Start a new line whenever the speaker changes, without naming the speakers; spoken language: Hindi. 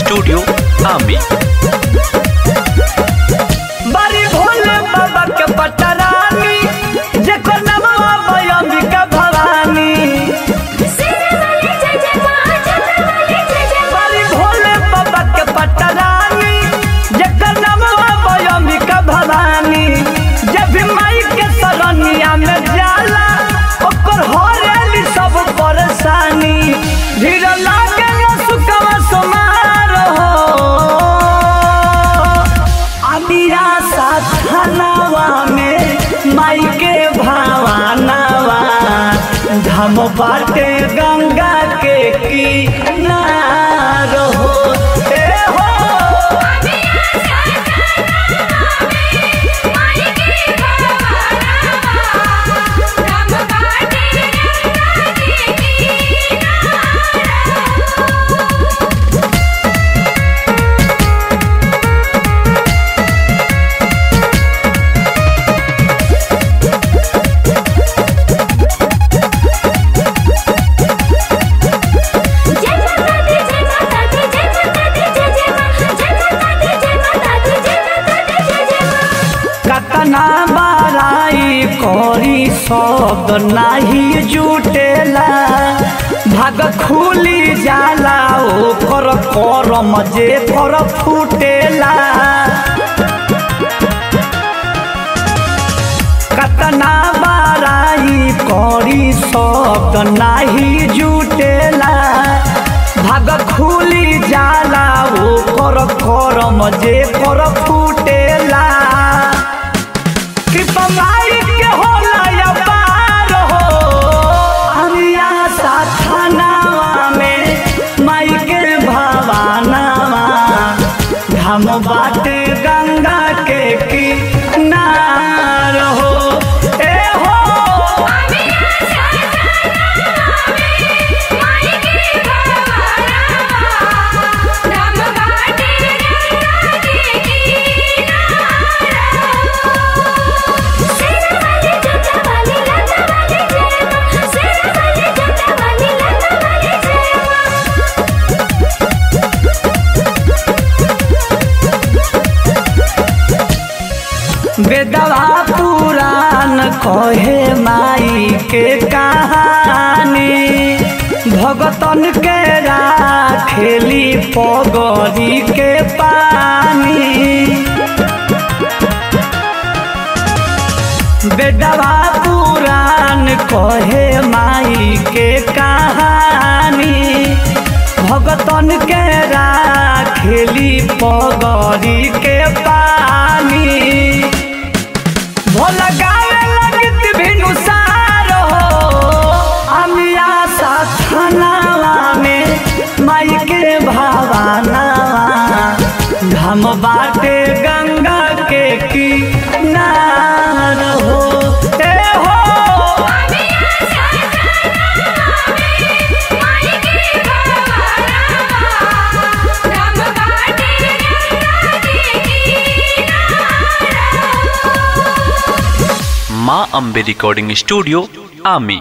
स्टूडियो आमी
बाटे गंगा के किनार। शब्द नाही जुटेला। भाग खुली जाला, ओकर करम जे कर फुटेला। कतना बाराई करी शब्द नाही जुटेला। भाग खुली जाला, ओकर करम जे कर फुटेला। धाम बाटे गंगा बेदवा पुराण कहे माई के कहानी। भगतन के राखेली पगड़ी के पानी। बेदवा पुराण कहे माई के कहानी। भगतन के राखेली पगड़ी के पानी। गंगा के किनार हो ए हो।
माँ अम्बे रिकॉर्डिंग स्टूडियो आमी।